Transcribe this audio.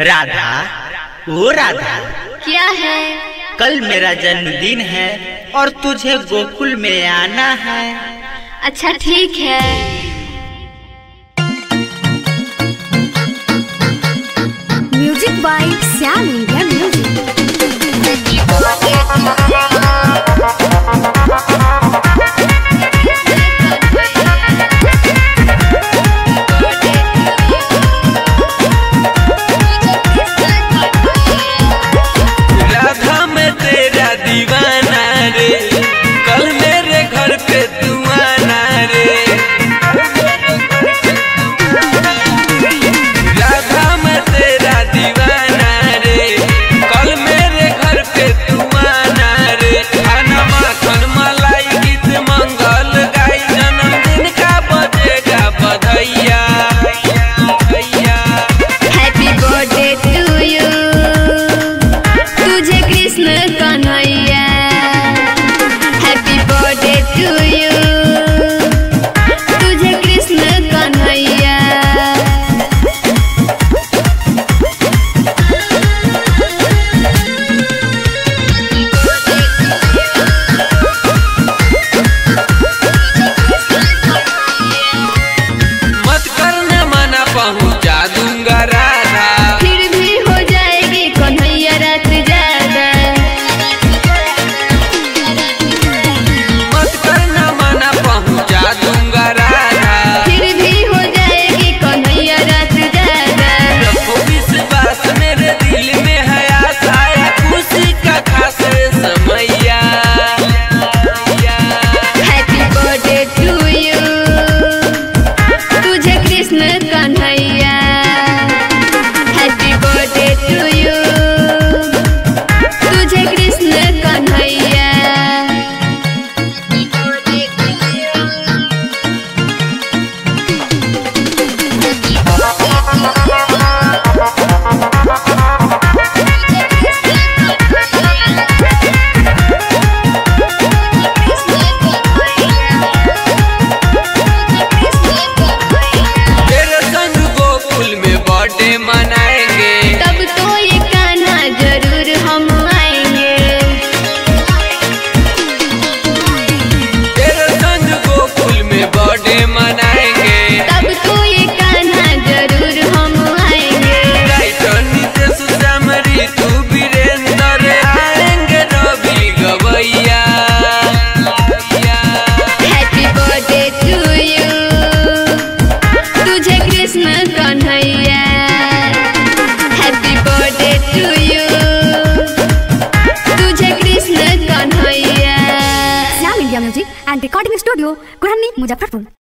राधा ओ राधा क्या है? कल मेरा जन्मदिन है और तुझे गोकुल में आना है। अच्छा ठीक है। से मना and recording studio. Good morning, Mujaffarpur.